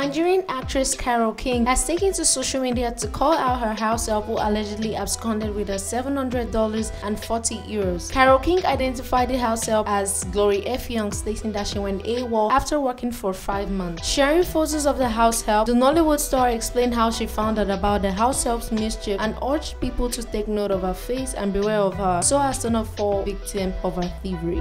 Nigerian actress Carol King has taken to social media to call out her house help who allegedly absconded with her $700 and 40 euros. Carol King identified the house help as Glory F. Young, stating that she went AWOL after working for five months. Sharing photos of the house help, the Nollywood star explained how she found out about the house help's mischief and urged people to take note of her face and beware of her so as to not fall victim of her thievery.